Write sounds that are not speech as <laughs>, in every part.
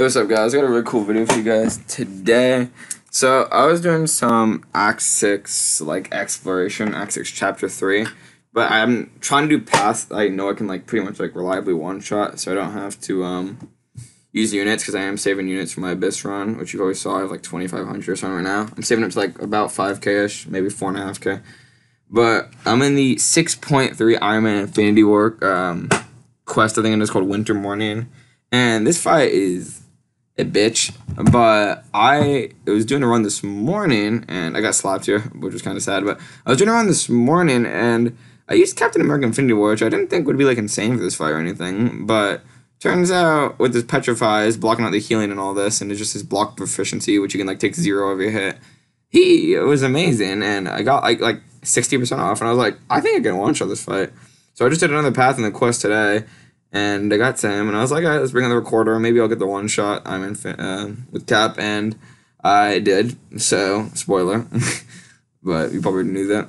What's up, guys? I got a really cool video for you guys today. So, I was doing some Act 6, like, exploration, Act 6 Chapter 3, but I'm trying to do paths I know I can, like, pretty much, like, reliably one-shot, so I don't have to, um, use units, because I am saving units for my Abyss run, which you've always saw, I have, like, 2,500 or something right now. I'm saving up to, like, about 5k-ish, maybe 4.5k. But I'm in the 6.3 Iron Man Infinity War, um, quest, I think it is called Winter Morning, and this fight is a bitch. But I was doing a run this morning and I got slapped here, which was kind of sad. But I was doing a run this morning and I used Captain America Infinity War, which I didn't think would be like insane for this fight or anything. But turns out with this petrifies, blocking out the healing and all this, and it's just his block proficiency, which you can like take zero every hit. He was amazing, and I got like like sixty percent off, and I was like, I think I can one shot this fight. So I just did another path in the quest today, and I got Sam, and I was like, all right, let's bring in the recorder. Maybe I'll get the one shot. I'm in uh, with Cap, and I did. So spoiler, <laughs> but you probably knew that.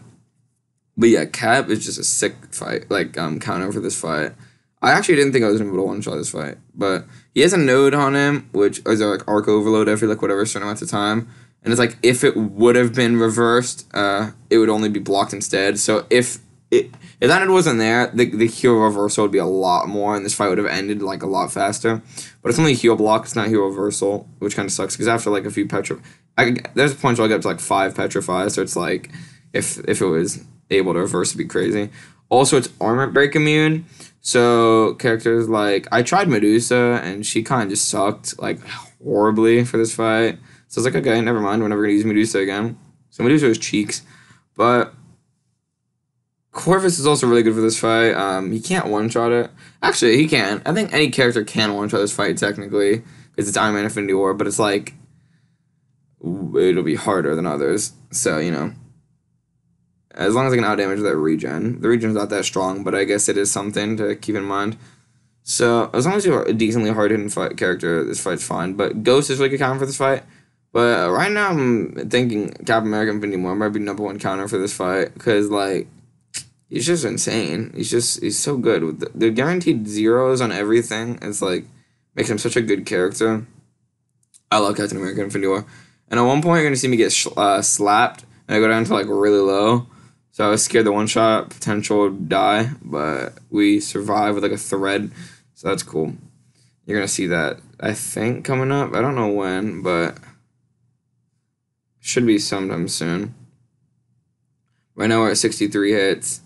But yeah, Cap is just a sick fight, like um counter for this fight. I actually didn't think I was gonna be able to one shot this fight, but he has a node on him, which is like arc overload every like whatever certain amount of time. And it's like if it would have been reversed, uh, it would only be blocked instead. So if it if that wasn't there, the, the heal reversal would be a lot more, and this fight would have ended like a lot faster. But it's only heal block; it's not heal reversal, which kind of sucks. Because after like a few petro, I there's a point where I get up to like five petrifies, so it's like if if it was able to reverse, it'd be crazy. Also, it's armor break immune, so characters like I tried Medusa, and she kind of just sucked like horribly for this fight. So I was like, okay, never mind. We're never gonna use Medusa again. So Medusa was cheeks, but Corvus is also really good for this fight. Um, he can't one shot it. Actually, he can. I think any character can one shot this fight technically because it's Iron Man Infinity War, but it's like it'll be harder than others. So you know, as long as I can outdamage that regen, the regen's not that strong, but I guess it is something to keep in mind. So as long as you're a decently hard hitting fight character, this fight's fine. But Ghost is really good counter for this fight. But right now, I'm thinking Captain America Infinity War might be number one counter for this fight because like he's just insane. He's just he's so good with the, the guaranteed zeros on everything. It's like makes him such a good character. I love Captain America Infinity War. And at one point, you're gonna see me get sh- uh, slapped, and I go down to like really low. So I was scared the one shot potential would die, but we survive with like a thread, so that's cool. You're gonna see that I think coming up. I don't know when, but should be sometime soon. Right now we're at 63 hits.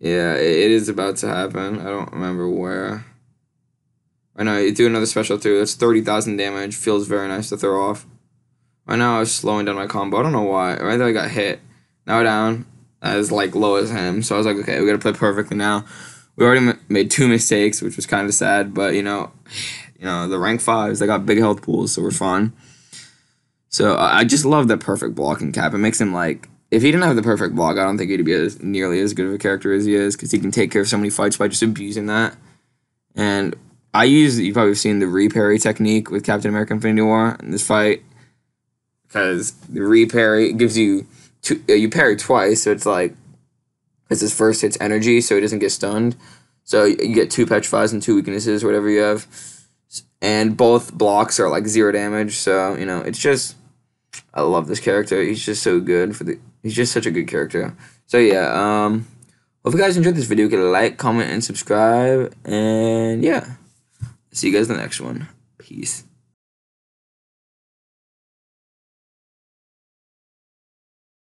Yeah, it is about to happen. I don't remember where. I know you do another special too. That's 30,000 damage. Feels very nice to throw off. Right now, I was slowing down my combo. I don't know why. Right there, I got hit. Now down as like low as him. So I was like, okay, we gotta play perfectly now. We already m- made two mistakes, which was kind of sad. But you know, you know the rank fives, they got big health pools, so we're fine. So I just love that perfect blocking cap. It makes him like if he didn't have the perfect block, I don't think he'd be as nearly as good of a character as he is because he can take care of so many fights by just abusing that. And I use you probably have seen the reparry technique with Captain America Infinity War in this fight because the reparry gives you two, uh, you parry twice, so it's like it's his first hits energy, so he doesn't get stunned. So you get two petrifies and two weaknesses, whatever you have, and both blocks are like zero damage. So you know it's just I love this character. He's just so good for the. He's just such a good character. So yeah, um, hope you guys enjoyed this video. Get a like, comment, and subscribe. And yeah, see you guys in the next one. Peace.